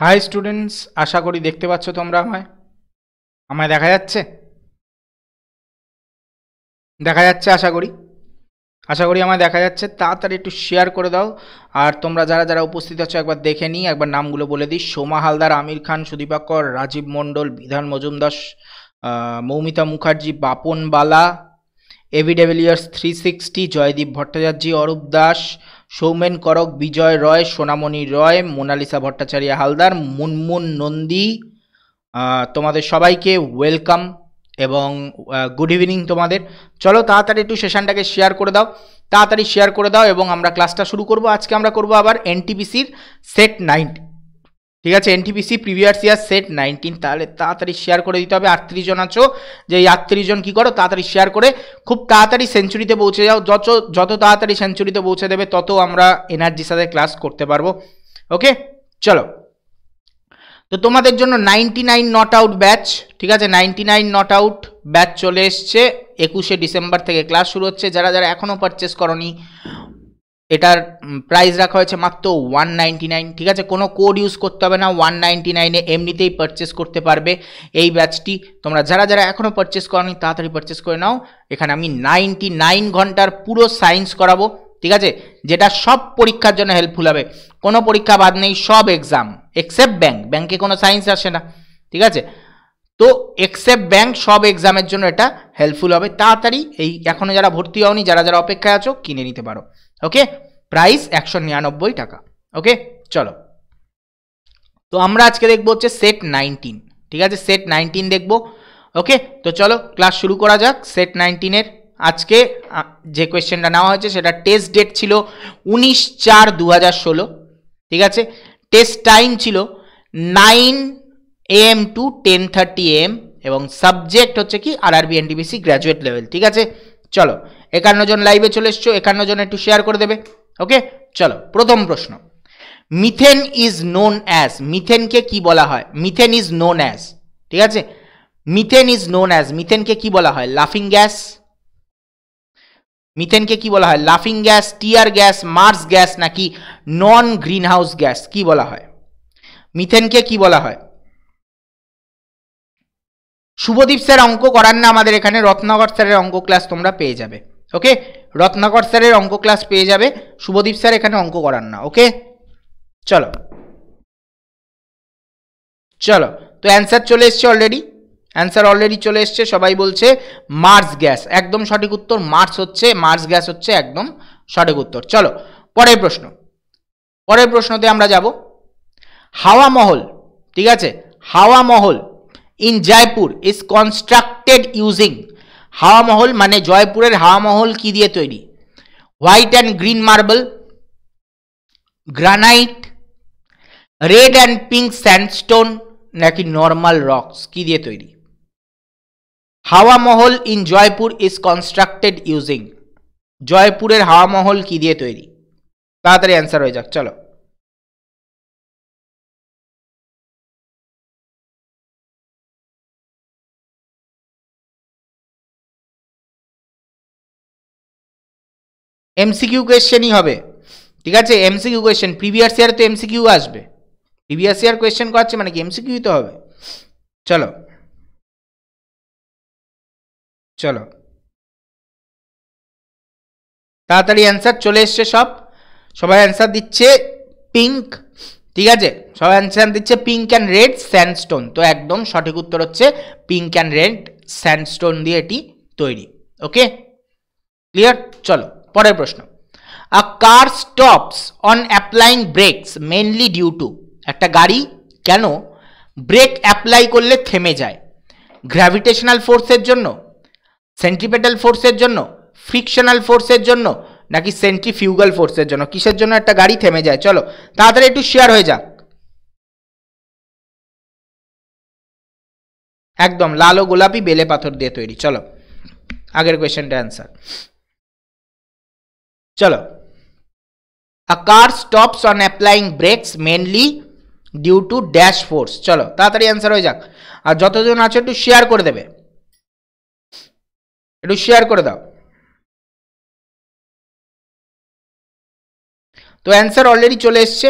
High students আশা করি দেখতে পাচ্ছ তোমরা আমায়। আমায় দেখা যাচ্ছে? দেখা যাচ্ছে আশা করি। আশা করি আমায় দেখা যাচ্ছে। তাড়াতাড়ি একটু শেয়ার করে দাও। আর তোমরা যারা যারা উপস্থিত আছো, একবার দেখে নিই। একবার নামগুলো বলে দিই। সোমা হালদার, আমির খান সুদীপাকর রাজীব মণ্ডল, বিধান মজুমদাস Moumita Mukherjee, Bapan Bala AB de Villiers three sixty Joydeep Bhattacharya Arup Das Soumen Karak Bijoy Roy Sonamoni Roy Monalisa Bhattacharya Haldar Munmun Nandi তোমাদের সবাইকে ওয়েলকাম এবং গুড ইভিনিং তোমাদের। চলো তাড়াতাড়ি একটু সেশনটাকে শেয়ার করে দাও। তাড়াতাড়ি শেয়ার করে দাও এবং আমরা ক্লাসটা শুরু করব। আজকে আমরা করব আবার এনটিপিসির সেট নাইনটিন ঠিক আছে NTPC previous year set nineteen তাহলে তাড়াতাড়ি শেয়ার করে দিতে হবে, আটত্রিশ জন আছো, যে এই আটত্রিশ জন কী করো, তাড়াতাড়ি শেয়ার করে খুব তাড়াতাড়ি সেঞ্চুরিতে পৌঁছে যাও, যত যত তাড়াতাড়ি সেঞ্চুরিতে পৌঁছে দেবে, তত আমরা এনার্জির সাথে ক্লাস করতে পারব ওকে চলো। তো তোমাদের জন্য ninety nine not out batch ঠিক আছে ninety nine not out batch চলে এসছে, একুশে ডিসেম্বর থেকে ক্লাস শুরু হচ্ছে, যারা যারা এখনও পারচেস করনি এটার প্রাইস রাখা হয়েছে মাত্র ওয়ান ঠিক আছে? কোনো কোড ইউজ করতে হবে না ওয়ান নাইনটি নাইনে এমনিতেই পারচেস করতে পারবে এই ব্যাচটি তোমরা যারা যারা এখনও পারচেস করনি, তাড়াতাড়ি পারচেস করে নাও। এখানে আমি নাইনটি নাইন ঘণ্টার পুরো সায়েন্স করাবো, ঠিক আছে? যেটা সব পরীক্ষার জন্য হেল্পফুল হবে। কোনো পরীক্ষা বাদ নেই, সব এক্সাম এক্সেপ্ট ব্যাংক ব্যাংকে কোনো সায়েন্স আসে না, ঠিক আছে? তো এক্সেপ্ট ব্যাংক সব এক্সামের জন্য এটা হেল্পফুল হবে। তাড়াতাড়ি এই এখনও যারা ভর্তি হওনি, যারা যারা অপেক্ষায় আছো, কিনে নিতে পারো। ওকে প্রাইস একশো নিরানব্বই টাকা। ওকে চলো। তো আমরা আজকে দেখব হচ্ছে সেট নাইনটিন ঠিক আছে? সেট নাইনটিন দেখব। ওকে তো চলো ক্লাস শুরু করা যাক। সেট নাইনটিনের আজকে যে কোয়েশ্চেনটা নেওয়া হয়েছে সেটা টেস্ট ডেট ছিল উনিশ চার দু হাজার ষোলো। ঠিক আছে? টেস্ট টাইম ছিল nine AM to ten thirty AM এবং সাবজেক্ট হচ্ছে কি আর আরবি এনটিপিসি গ্র্যাজুয়েট লেভেল ঠিক আছে? চলো। একান্ন জন লাইভে চলে এসছো, একান্ন জন একটু শেয়ার করে দেবে ওকে চলো, প্রথম প্রশ্ন। মিথেন ইজ নোন অ্যাজ মিথেনকে কি বলা হয়? মিথেন ইজ নোন অ্যাজ ঠিক আছে? মিথেন ইজ নোন অ্যাজ মিথেনকে কি বলা হয়? লাফিং গ্যাস মিথেনকে কি বলা হয়? লাফিং gas tear gas marsh gas নাকি নন গ্রিন হাউস গ্যাস কি বলা হয়? মিথেনকে কি বলা হয়? শুভদীপ স্যার, অঙ্ক করান না আমাদের এখানে রত্নাকর স্যারের অঙ্ক ক্লাস তোমরা পেয়ে যাবে। ওকে রত্নাকর স্যারের অঙ্ক ক্লাস পেয়ে যাবে। শুভদীপ স্যার এখানে অঙ্ক করান না ওকে চলো। চলো, তো অ্যান্সার চলে এসছে অলরেডি অ্যান্সার অলরেডি চলে এসছে, সবাই বলছে মার্স গ্যাস একদম সঠিক উত্তর মার্স হচ্ছে মার্স গ্যাস হচ্ছে একদম সঠিক উত্তর। চলো, পরের প্রশ্ন। পরের প্রশ্নতে আমরা যাব। হাওয়া মহল, ঠিক আছে? Hawa Mahal in Jaipur is constructed using Hawa Mahal মানে জয়পুরের হাওয়া মহল কি দিয়ে তৈরি? White and green marble granite red and pink sandstone নাকি নর্মাল রকস কি দিয়ে তৈরি? Hawa Mahal in Jaipur is constructed using জয়পুরের হাওয়া মহল কি দিয়ে তৈরি? তাড়াতাড়ি অ্যান্সার হয়ে যাক, চলো। এমসিকিউ কোয়েশ্চেনই হবে। ঠিক আছে? এমসিকিউ কোয়েশ্চেন প্রিভিয়াস ইয়ার তো এমসিকিউ আসবে। প্রিভিয়াস ইয়ার কোয়েশ্চেন করাচ্ছে মানে কি? এমসিকিউ তো হবে। চলো। চলো। তাড়াতাড়ি অ্যান্সার চলে এসছে সব। সবাই অ্যান্সার দিচ্ছে পিঙ্ক ঠিক আছে? সবাই অ্যান্সার দিচ্ছে পিঙ্ক অ্যান্ড রেড স্যান্ডস্টোন তো একদম সঠিক উত্তর হচ্ছে পিঙ্ক অ্যান্ড রেড স্যান্ডস্টোন দিয়ে এটি তৈরি। ওকে ক্লিয়ার চলো। পরের প্রশ্ন a car stops on applying brakes mainly due to একটা গাড়ি কেন ব্রেক অ্যাপ্লাই করলে থেমে যায়? গ্র্যাভিটেশনাল ফোর্সের জন্য সেন্ট্রিপেটাল ফোর্সের জন্য ফ্রিকশনাল ফোর্সের জন্য, নাকি সেন্ট্রিফিউগাল ফোর্সের জন্য? কিসের জন্য একটা গাড়ি থেমে যায়? চলো, তাড়াতাড়ি একটু শেয়ার হয়ে যাক। একদম লাল ও গোলাপি বেলে পাথর দিয়ে তৈরি। চলো, আগের কোয়েশ্চেনটা অ্যান্সার চলো a car stops on applying brakes mainly due to dash force চলো তাড়াতাড়ি অ্যান্সার হয়ে যাক। আর যতজন আছে একটু শেয়ার করে দেবে। একটু শেয়ার করে দাও। তো অ্যান্সার অলরেডি চলে এসছে।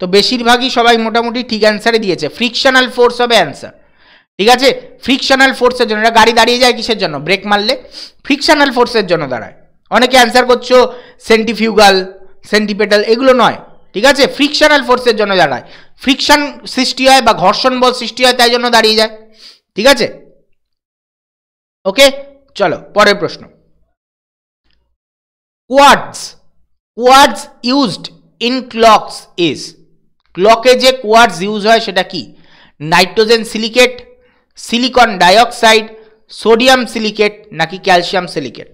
তো বেশিরভাগই সবাই মোটামুটি ঠিক অ্যান্সারে দিয়েছে। ফ্রিকশনাল ফোর্স হবে অ্যান্সার ঠিক আছে? ফ্রিকশনাল ফোর্সের জন্য। এটা গাড়ি দাঁড়িয়ে যায় কিসের জন্য? ব্রেক মারলে। ফ্রিকশনাল ফোর্সের জন্য দাঁড়ায়। অনেকে অ্যান্সার করছ সেন্টিফিউগাল সেন্টিপেটাল এগুলো নয়, ঠিক আছে? ফ্রিকশনাল ফোর্সের জন্য দাঁড়ায়। ফ্রিকশন সৃষ্টি হয় বা ঘর্ষণ বল সৃষ্টি হয়, তাই জন্য দাঁড়িয়ে যায়, ঠিক আছে? ওকে? চলো, পরের প্রশ্ন। Quartz quartz used in clocks is ক্লকে যে কোয়ার্ডস ইউজ হয় সেটা কি? Nitrogen silicate silicon dioxide sodium silicate নাকি ক্যালসিয়াম সিলিকেট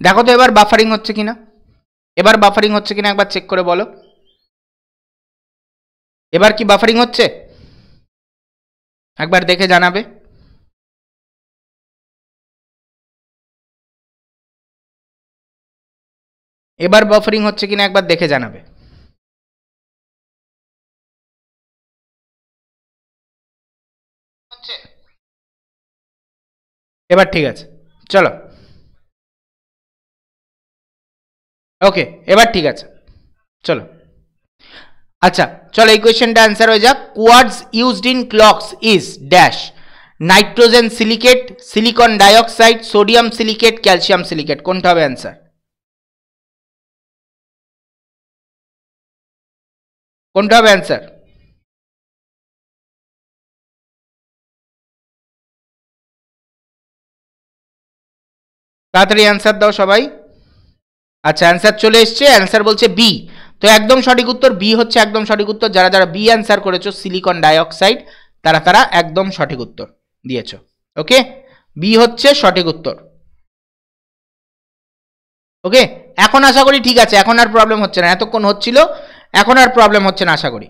দেখো তো এবার বাফারিং হচ্ছে কিনা? এবার বাফারিং হচ্ছে কিনা একবার চেক করে বলো। এবার কি বাফারিং হচ্ছে? একবার দেখে জানাবে। এবার বাফারিং হচ্ছে কিনা একবার দেখে জানাবে। এবার ঠিক আছে, চলো। ওকে এবার ঠিক আছে। চলো। আচ্ছা চলো এই কোয়েশ্চেনটা অ্যান্সার হয়ে যাক। Quartz used in clocks is dash nitrogen silicate silicon dioxide sodium silicate calcium silicate কোনটা হবে অ্যান্সার কোনটা হবে অ্যান্সার তাড়াতাড়ি অ্যান্সার দাও সবাই। আচ্ছা অ্যান্সার চলে এসছে অ্যান্সার বলছে বি তো একদম সঠিক উত্তর বি হচ্ছে একদম সঠিক উত্তর। যারা যারা বি অ্যান্সার করেছ সিলিকন ডাইঅক্সাইড তারা তারা একদম সঠিক উত্তর দিয়েছ। ওকে বি হচ্ছে সঠিক উত্তর। ওকে এখন আশা করি ঠিক আছে, এখন আর প্রবলেম হচ্ছে না, এতক্ষণ হচ্ছিল, এখন আর প্রবলেম হচ্ছে না আশা করি।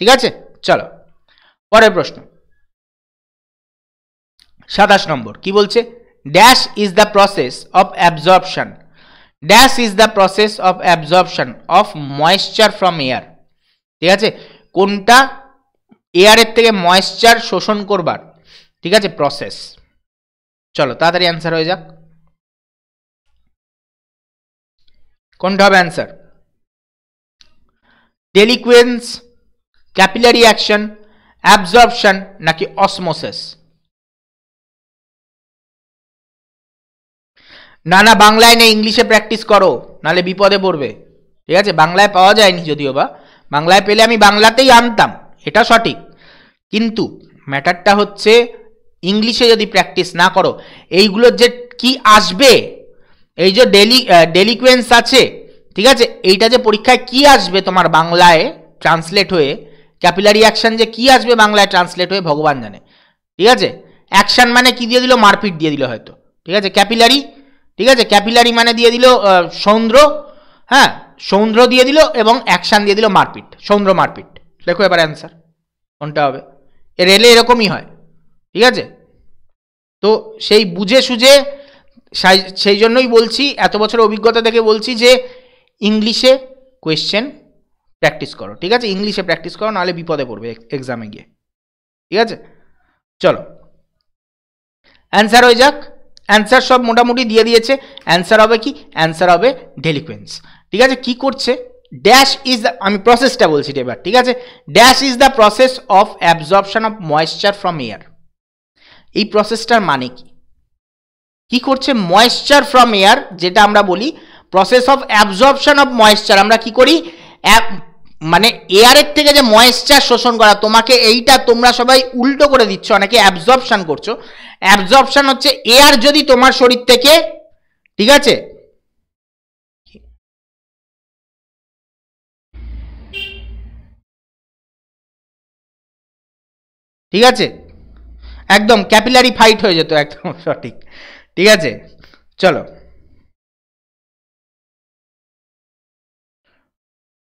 ঠিক আছে? চলো, পরের প্রশ্ন। সাতাশ নম্বর, কি বলছে? Dash is the process of absorption dash is the process of absorption of moisture from air ঠিক আছে? কোনটা এয়ারের থেকে ময়েশ্চার শোষণ করবার? ঠিক আছে? প্রসেস চলো, তাড়াতাড়ি অ্যান্সার হয়ে যাক। কোনটা হবে answer deliquescence capillary action absorption নাকি অসমোসেস না না, বাংলায় নেই ইংলিশে প্র্যাকটিস করো নালে বিপদে পড়বে। ঠিক আছে? বাংলায় পাওয়া যায়নি যদিও বা। বাংলায় পেলে আমি বাংলাতেই আনতাম, এটা সঠিক। কিন্তু ম্যাটারটা হচ্ছে ইংলিশে যদি প্র্যাকটিস না করো, এইগুলোর যে কি আসবে, এই যে ডেলি ডেলিকুয়েন্স আছে, ঠিক আছে? এইটা যে পরীক্ষায় কি আসবে তোমার বাংলায় ট্রান্সলেট হয়ে ক্যাপিলারি অ্যাকশন যে কি আসবে বাংলায় ট্রান্সলেট হয়ে, ভগবান জানে। ঠিক আছে? অ্যাকশন মানে কি দিয়ে দিল? মারপিট দিয়ে দিল হয়তো। ঠিক আছে? ক্যাপিলারি ঠিক আছে? ক্যাপিলারি মানে দিয়ে দিল সৌন্দ্র হ্যাঁ? সৌন্দ্র দিয়ে দিল এবং অ্যাকশান দিয়ে দিল মারপিট, সৌন্দ্র মারপিট। দেখো এবার অ্যান্সার, কোনটা হবে? রেলে এরকমই হয়, ঠিক আছে? তো সেই বুঝে সুঝে, সেই জন্যই বলছি, এত বছর অভিজ্ঞতা থেকে বলছি যে ইংলিশে কোয়েশ্চেন প্র্যাকটিস করো, ঠিক আছে? ইংলিশে প্র্যাকটিস করো, নাহলে বিপদে পড়বে এক্সামে গিয়ে, ঠিক আছে? চলো, অ্যান্সার হয়ে যাক। অ্যান্সার সব মোটামুটি দিয়ে দিয়েছে। অ্যান্সার হবে কি? অ্যান্সার হবে ডেলিকুয়েন্স ঠিক আছে? কি করছে? ড্যাশ ইজ দ্য আমি প্রসেসটা বলছি এবার, ঠিক আছে? Dash is the process of absorption of moisture from air এই প্রসেসটার মানে কি? কি করছে? ময়েশ্চার ফ্রম এয়ার যেটা আমরা বলি process of absorption of moisture আমরা কি করি? মানে এয়ারের থেকে যে ময়েশ্চার শোষণ করা, তোমাকে এইটা তোমরা সবাই উল্টো করে দিচ্ছ, অনেকে অ্যাবজর্পশান করছ। অ্যাবজর্পশান হচ্ছে এয়ার যদি তোমার শরীর থেকে, ঠিক আছে? ঠিক আছে? একদম ক্যাপিলারি ফাইট হয়ে যেত একদম, সঠিক। ঠিক আছে? চলো।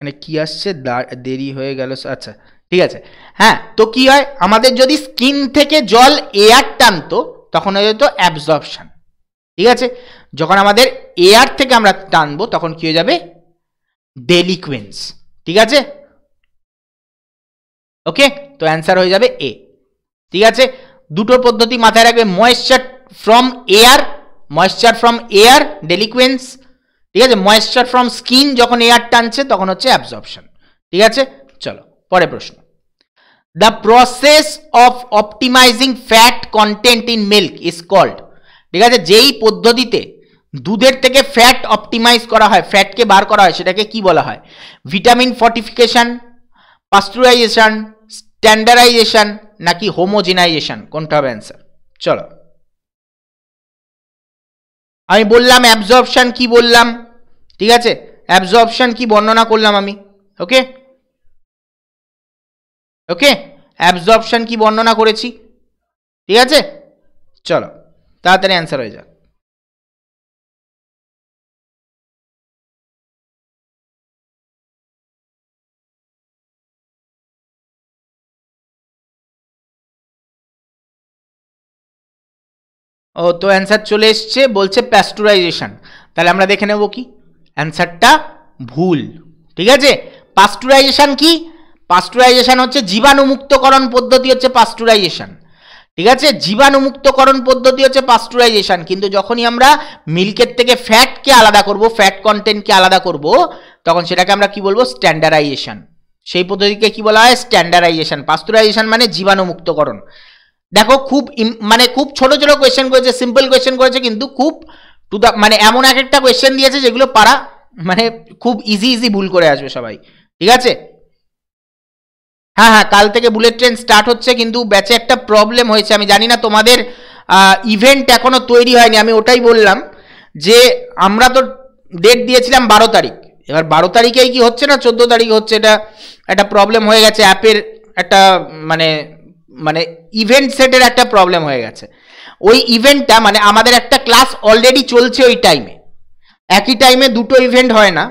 মানে কি আসছে? দেরি হয়ে গেল আচ্ছা ঠিক আছে। হ্যাঁ তো কি হয়? আমাদের যদি স্কিন থেকে জল এয়ার টানতো, তখন হয়ে যেত অ্যাবজর্পশন, ঠিক আছে? যখন আমাদের এয়ার থেকে আমরা টানবো, তখন কি হয়ে যাবে? ডেলিকুয়েন্স, ঠিক আছে? ওকে? তো অ্যান্সার হয়ে যাবে এ, ঠিক আছে? দুটো পদ্ধতি মাথায় রাখবে moisture from air moisture from air deliquescence ঠিক আছে? ময়েশ্চার ফ্রম স্কিন যখন এয়ার টানছে, তখন হচ্ছে অ্যাবজর্পশন ঠিক আছে? চলো পরে প্রশ্ন। The process of optimising fat content in milk is called ঠিক আছে? যেই পদ্ধতিতে দুধের থেকে ফ্যাট অপটিমাইজ করা হয় ফ্যাটকে বার করা হয়, সেটাকে কি বলা হয়? ভিটামিন ফর্টিফিকেশন পাস্টুরাইজেশন স্ট্যান্ডার্ডাইজেশন নাকি হোমোজিনাইজেশন কোনটা হবে অ্যান্সার চলো। আমি বললাম অ্যাবজর্পশন কি বললাম? ঠিক আছে? অ্যাবজর্পশন কি বর্ণনা করলাম আমি? ওকে ওকে অ্যাবজর্পশন কি বর্ণনা করেছি? ঠিক আছে? চলো, তাড়াতাড়ি অ্যান্সার হয়ে যাক। ও, তো অ্যান্সার চলে এসছে, বলছে প্যাস্টুরাইজেশন তাহলে আমরা দেখে নেব কি? অ্যান্সারটা ভুল, ঠিক আছে? পাস্টুরাইজেশন কি? পাস্টুরাইজেশন হচ্ছে জীবাণুমুক্তকরণ পদ্ধতি হচ্ছে পাস্টুরাইজেশন, ঠিক আছে? জীবাণুমুক্তকরণ পদ্ধতি হচ্ছে পাস্টুরাইজেশন, কিন্তু যখনই আমরা মিল্কের থেকে ফ্যাটকে আলাদা করব, ফ্যাট কন্টেন্টকে আলাদা করব, তখন সেটাকে আমরা কি বলব? স্ট্যান্ডার্ডাইজেশন সেই পদ্ধতিকে কি বলা হয়? স্ট্যান্ডার্ডাইজেশন পাস্টুরাইজেশন মানে জীবাণুমুক্তকরণ। দেখো, খুব মানে খুব ছোট ছোট কোয়েশ্চেন করেছে সিম্পল কোয়েশ্চেন করেছে, কিন্তু খুব টু দ্য মানে এমন এক একটা কোয়েশ্চেন দিয়েছে যেগুলো পারা মানে খুব ইজি ইজি ভুল করে আসবে সবাই। ঠিক আছে? হ্যাঁ হ্যাঁ কাল থেকে বুলেট ট্রেন স্টার্ট হচ্ছে, কিন্তু ব্যাচে একটা প্রবলেম হয়েছে। আমি জানি না তোমাদের ইভেন্ট এখনও তৈরি হয়নি, আমি ওটাই বললাম যে আমরা তো ডেট দিয়েছিলাম বারো তারিখ। এবার বারো তারিখেই কি হচ্ছে না? চোদ্দ তারিখে হচ্ছে, এটা একটা প্রবলেম হয়ে গেছে অ্যাপের একটা মানে মানে ইভেন্ট সেটের একটা প্রবলেম হয়ে গেছে। ওই ইভেন্টটা মানে আমাদের একটা ক্লাস অলরেডি চলছে ওই টাইমে একই টাইমে দুটো ইভেন্ট হয় না,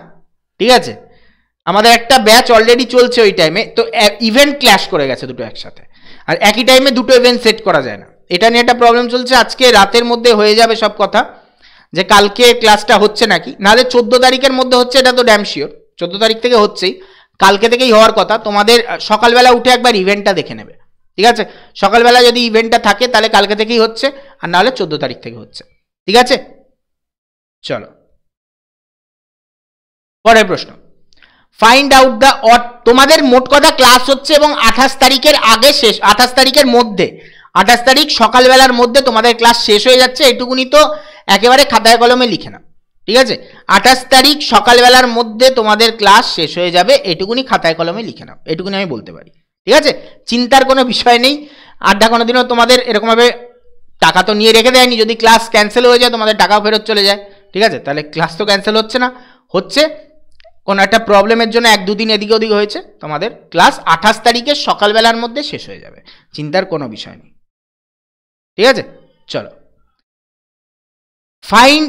ঠিক আছে? আমাদের একটা ব্যাচ অলরেডি চলছে ওই টাইমে তো ইভেন্ট ক্ল্যাশ করে গেছে দুটো একসাথে। আর একই টাইমে দুটো ইভেন্ট সেট করা যায় না। এটা নিয়ে একটা প্রবলেম চলছে, আজকে রাতের মধ্যে হয়ে যাবে সব কথা, যে কালকে ক্লাসটা হচ্ছে নাকি? নাহলে চোদ্দ তারিখের মধ্যে হচ্ছে, এটা তো ড্যাম শিওর চোদ্দ তারিখ থেকে হচ্ছেই। কালকে থেকেই হওয়ার কথা, তোমাদের সকালবেলা উঠে একবার ইভেন্টটা দেখে নেবে। ঠিক আছে? সকালবেলা যদি ইভেন্টটা থাকে, তাহলে কালকে থেকেই হচ্ছে, আর নাহলে চোদ্দ তারিখ থেকে হচ্ছে। ঠিক আছে? চলো। পরের প্রশ্ন। ফাইন্ড আউট দ্য অট তোমাদের মোট কথা ক্লাস হচ্ছে এবং আঠাশ তারিখের আগে শেষ, আঠাশ তারিখের মধ্যে। আঠাশ তারিখ সকালবেলার মধ্যে তোমাদের ক্লাস শেষ হয়ে যাচ্ছে, এটুকুনি তো একেবারে খাতায় কলমে লিখে নাও। ঠিক আছে? আঠাশ তারিখ সকালবেলার মধ্যে তোমাদের ক্লাস শেষ হয়ে যাবে, এটুকুনি খাতায় কলমে লিখে নাও। এটুকুনি আমি বলতে পারি। ঠিক আছে? চিন্তার কোনো বিষয় নেই। আড্ডা কোনো দিনও তোমাদের এরকমভাবে টাকা তো নিয়ে রেখে দেয়নি। যদি ক্লাস ক্যান্সেল হয়ে যায়, তোমাদের টাকাও ফেরত চলে যায়। ঠিক আছে? তাহলে ক্লাস তো ক্যান্সেল হচ্ছে না। হচ্ছে, কোনো একটা প্রবলেমের জন্য এক দুদিন এদিকে ওদিকে হয়েছে। তোমাদের ক্লাস আঠাশ তারিখে সকালবেলার মধ্যে শেষ হয়ে যাবে। চিন্তার কোনো বিষয় নেই। ঠিক আছে? চলো। Find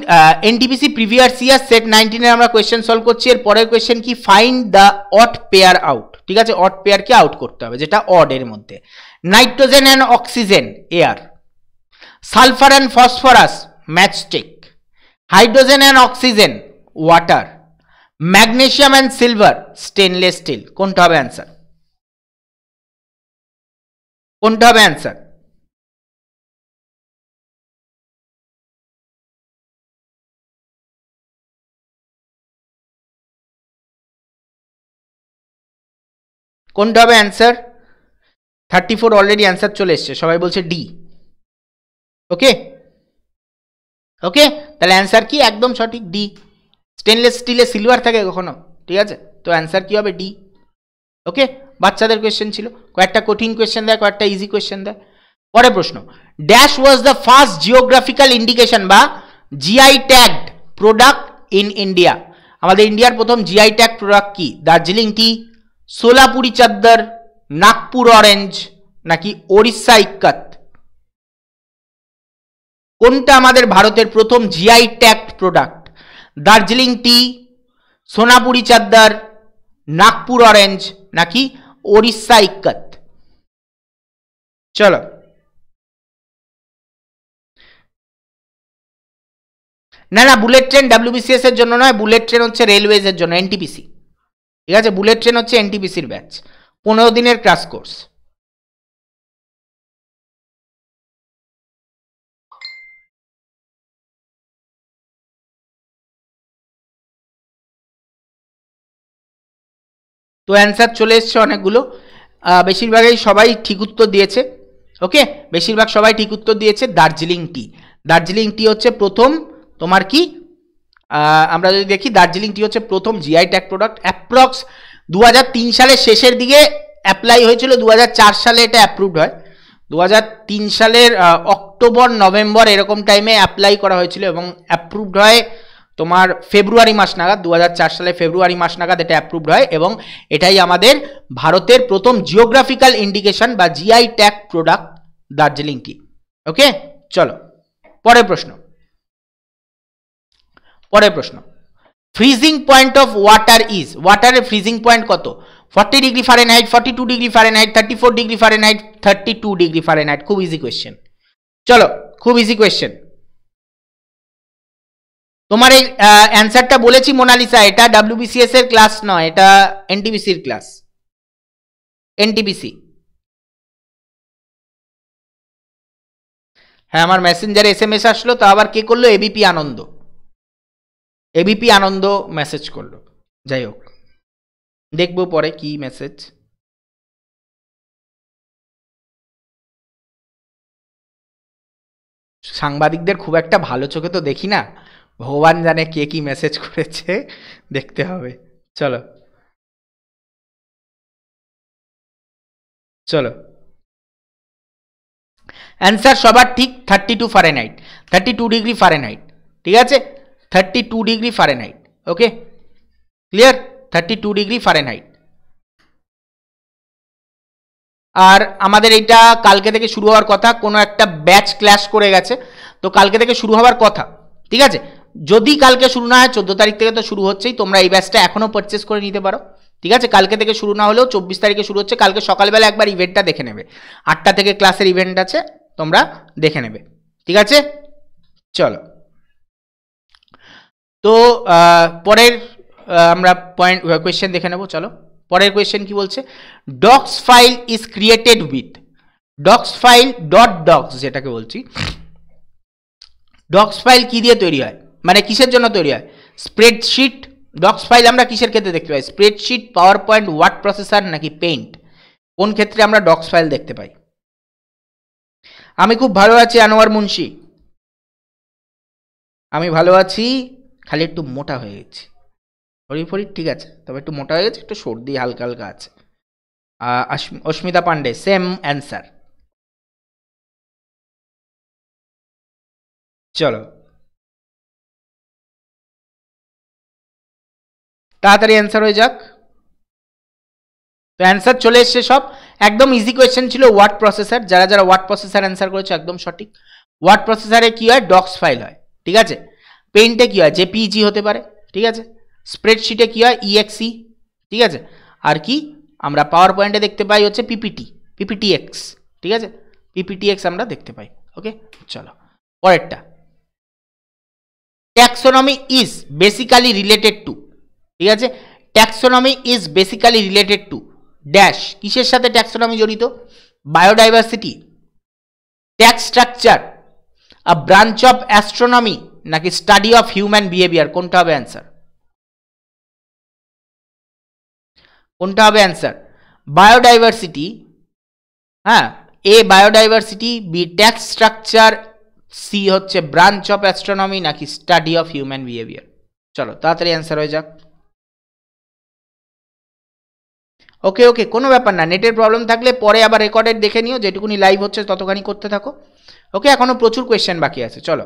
NTPC previous year set নাইনটিনের আমরা কোয়েশ্চেন সলভ করছি, এর পরের কোয়েশ্চেন কি? Find the odd pair out ঠিক আছে? অট পেয়ারকে আউট করতে হবে, যেটা অড এর মধ্যে। Nitrogen and oxygen air sulphur and phosphorus matchstick hydrogen and oxygen water magnesium and silver stainless steel কোনটা হবে অ্যান্সার কোনটা হবে অ্যান্সার কোনটা হবে answer thirty four already answer চলে এসছে, সবাই বলছে ডি ওকে ওকে তাহলে অ্যান্সার কি? একদম সঠিক ডি স্টেনলেস স্টিলে সিলভার থাকে কখনো? ঠিক আছে? তো অ্যান্সার কি হবে ডি ওকে বাচ্চাদের কোয়েশ্চেন ছিল। কয়েকটা কঠিন কোয়েশ্চেন দেয়, কয়েকটা ইজি কোয়েশ্চেন দেয়। পরে প্রশ্ন। Dash was the first geographical indication বা GI tagged product in India আমাদের ইন্ডিয়ার প্রথম জিআই ট্যাগ প্রোডাক্ট কি? দার্জিলিং টি সোলাপুরি চাদ্দার, নাগপুর অরেঞ্জ নাকি ওড়িশা ইক্কাত। কোনটা আমাদের ভারতের প্রথম GI tagged product Darjeeling tea, Sonapuri chaddar, Nagpur orange নাকি ওড়িশা ইক্কাত? চলো। না না বুলেট ট্রেন ডাব্লিউবিসিএস এর জন্য নয় বুলেট ট্রেন হচ্ছে রেলওয়েজ এর জন্য এনটিপিসি ঠিক আছে? বুলেট ট্রেন হচ্ছে এনটিপিসির ব্যাচ পনেরো দিনের ক্লাস কোর্স তো অ্যান্সার চলে এসছে অনেকগুলো। বেশিরভাগই সবাই ঠিক উত্তর দিয়েছে। ওকে বেশিরভাগ সবাই ঠিক উত্তর দিয়েছে দার্জিলিং টি দার্জিলিং টি হচ্ছে প্রথম তোমার কি? আমরা যদি দেখি দার্জিলিং টি হচ্ছে প্রথম জিআই ট্যাগ প্রোডাক্ট অ্যাপ্রক্স দু হাজার তিন সালের শেষের দিকে অ্যাপ্লাই হয়েছিল দু হাজার চার সালে এটা অ্যাপ্রুভড হয়। দু হাজার তিন সালের অক্টোবর, নভেম্বর এরকম টাইমে অ্যাপ্লাই করা হয়েছিল এবং অ্যাপ্রুভড হয় তোমার ফেব্রুয়ারি মাস নাগাদ দু হাজার চার সালে ফেব্রুয়ারি মাস নাগাদ এটা অ্যাপ্রুভড হয় এবং এটাই আমাদের ভারতের প্রথম জিওগ্রাফিক্যাল ইন্ডিকেশন বা GI tag product Darjeeling tea okay চলো, পরের প্রশ্ন। পরের প্রশ্ন। Freezing point of water is ওয়াটারের freezing point কত? Forty degree Fahrenheit forty two degree Fahrenheit thirty four degree Fahrenheit thirty two degree Fahrenheit খুব ইজি কোয়েশ্চেন চলো, খুব ইজি কোয়েশ্চেন তোমার এই অ্যান্সারটা বলেছি মোনালিসা এটা ডাব্লিউবিসিএস এর ক্লাস নয়, এটা এনটিবিসির ক্লাস এনটিবিসি হ্যাঁ আমার মেসেঞ্জারে এস এম এস আসলো, তো আবার কে করল? ABP Ananda ABP Ananda message করল। যাই হোক, দেখব পরে কি মেসেজ সাংবাদিকদের খুব একটা ভালো চোখে তো দেখি না। ভগবান জানে কে কি মেসেজ করেছে, দেখতে হবে। চলো। চলো। অ্যান্সার সবার ঠিক thirty two Fahrenheit thirty two degree Fahrenheit ঠিক আছে? Thirty two degree Fahrenheit okay clear thirty two degree Fahrenheit আর আমাদের এটা কালকে থেকে শুরু হওয়ার কথা, কোনো একটা ব্যাচ ক্ল্যাশ করে গেছে, তো কালকে থেকে শুরু হওয়ার কথা, ঠিক আছে? যদি কালকে শুরু না হয়, চোদ্দ তারিখ থেকে তো শুরু হচ্ছেই, তোমরা এই ব্যাচটা এখনও পারচেস করে নিতে পারো, ঠিক আছে? কালকে থেকে শুরু না হলেও চব্বিশ তারিখে শুরু হচ্ছে, কালকে সকালবেলা একবার ইভেন্টটা দেখে নেবে। আটটা থেকে ক্লাসের ইভেন্ট আছে, তোমরা দেখে নেবে, ঠিক আছে? চলো। তো পরের আমরা পয়েন্ট কোয়েশ্চেন দেখে নেব, চলো। পরের কোয়েশ্চেন কি বলছে? Docx file is created with docx file dot docx যেটাকে বলছি। ডক্স ফাইল কি দিয়ে তৈরি হয়? মানে কিসের জন্য তৈরি হয়? স্প্রেডশিট ডক্স ফাইল আমরা কিসের ক্ষেত্রে দেখতে পাই? Spreadsheet PowerPoint word processor নাকি পেইন্ট কোন ক্ষেত্রে আমরা ডক্স ফাইল দেখতে পাই? আমি খুব ভালো আছি, আনোয়ার মুন্সি। আমি ভালো আছি খালি একটু মোটা হয়ে গেছি। শরীর ফরির ঠিক আছে, তবে একটু মোটা হয়ে গেছে, একটু সর্দি হালকা হালকা আছে। অস্মিতা পান্ডে সেম অ্যান্সার চলো। তাড়াতাড়ি অ্যান্সার হয়ে যাক। তো অ্যান্সার চলে এসছে সব। একদম ইজি কোয়েশ্চেন ছিল ওয়ার্ড প্রসেসার যারা যারা ওয়ার্ড প্রসেসার অ্যান্সার করেছে, একদম সঠিক। ওয়ার্ড প্রসেসারে কি হয়? ডক্স ফাইল হয়। ঠিক আছে? পেইন্টে কী হয়? জেপিইজি হতে পারে, ঠিক আছে? স্প্রেডশিটে কী হয়? ইএক্সি ঠিক আছে? আর কি? আমরা পাওয়ার পয়েন্টে দেখতে পাই হচ্ছে পিপিটি পিপিটি এক্স ঠিক আছে? পিপিটি এক্স আমরা দেখতে পাই ওকে চলো, পরেরটা। Taxonomy is basically related to ঠিক আছে? Taxonomy is basically related to dash কিসের সাথে ট্যাক্সোনমি জড়িত? Biodiversity tax structure a branch of astronomy নাকি স্টাডি অফ হিউম্যান বিহেভিয়ার কোনটা হবে অ্যান্সার কোনটা হবে অ্যান্সার বায়োডাইভার্সিটি হ্যাঁ A biodiversity B tax structure C হচ্ছে ব্রাঞ্চ অফ অ্যাস্ট্রোনমি নাকি স্টাডি অফ হিউম্যান বিহেভিয়ার চলো, তাড়াতাড়ি অ্যান্সার হয়ে যাক। ওকে ওকে কোনো ব্যাপার না নেটের প্রবলেম থাকলে পরে আবার রেকর্ডেড দেখে নিও, যেটুকুনি লাইভ হচ্ছে ততখানি করতে থাকো। ওকে এখনও প্রচুর কোয়েশ্চেন বাকি আছে, চলো।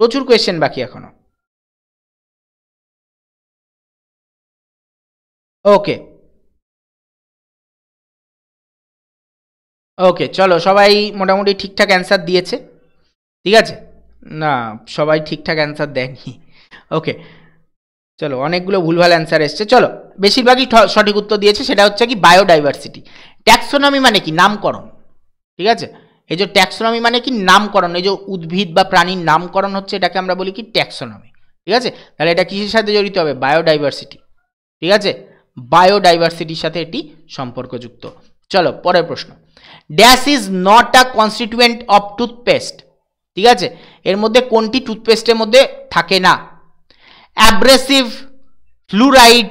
প্রচুর কোয়েশ্চেন বাকি এখনও। ওকে ওকে চলো, সবাই মোটামুটি ঠিকঠাক অ্যান্সার দিয়েছে। ঠিক আছে? না, সবাই ঠিকঠাক অ্যান্সার দেয়নি। ওকে চলো, অনেকগুলো ভুলভাল অ্যান্সার এসছে। চলো, বেশিরভাগই সঠিক উত্তর দিয়েছে, সেটা হচ্ছে কি বায়োডাইভার্সিটি ট্যাক্সোনমি মানে কি? নামকরণ। ঠিক আছে? এই যে ট্যাক্সোনমি মানে কি? নামকরণ। এই যে উদ্ভিদ বা প্রাণীর নামকরণ হচ্ছে এটাকে আমরা বলি কি? ট্যাক্সোনমি ঠিক আছে? তাহলে এটা কিসের সাথে জড়িত হবে? বায়োডাইভার্সিটি ঠিক আছে? বায়োডাইভার্সিটির সাথে এটি সম্পর্কযুক্ত। চলো, পরের প্রশ্ন। Dash is not a constituent of toothpaste ঠিক আছে? এর মধ্যে কোনটি টুথপেস্টের মধ্যে থাকে না? অ্যাব্রেসিভ ফ্লুরাইড